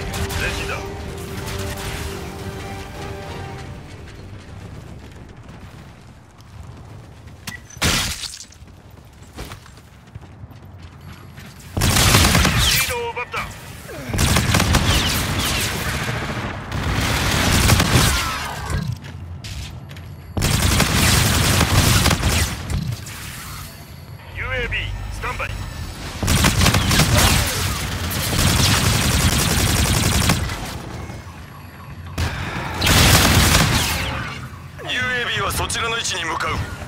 レジだ。シードをスタンバイ。はそちらの位置に向かう。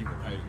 zero eight.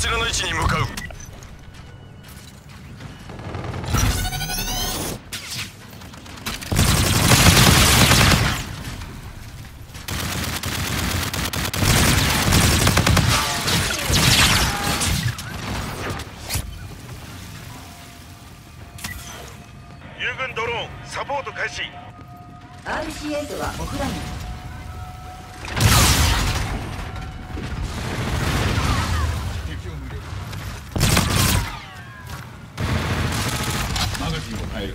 ちらの位置に向かう。ユルグンドローンサポート開始。RC8 はオフライン敵を無力マガジンを変える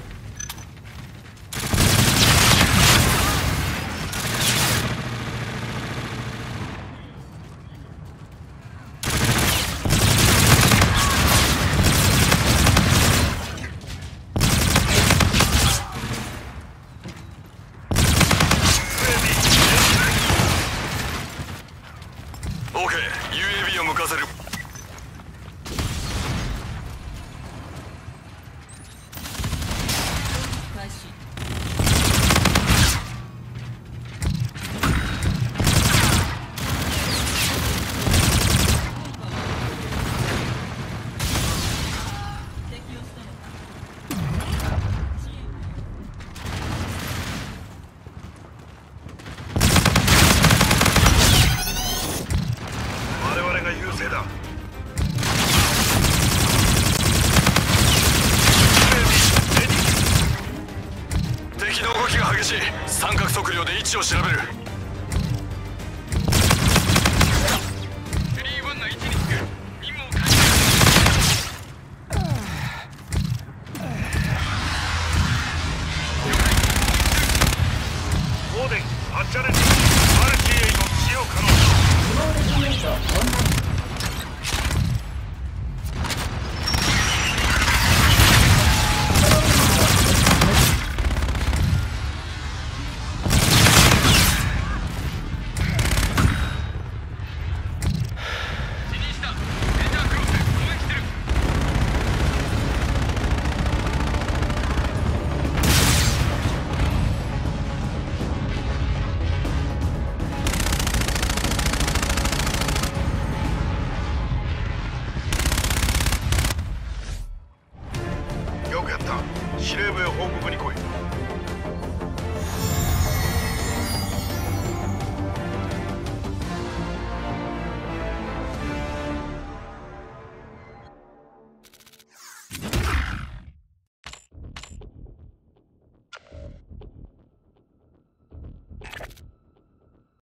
オーケー UAB を向かせる。三角測量で位置を調べる。司令部へ報告に来い。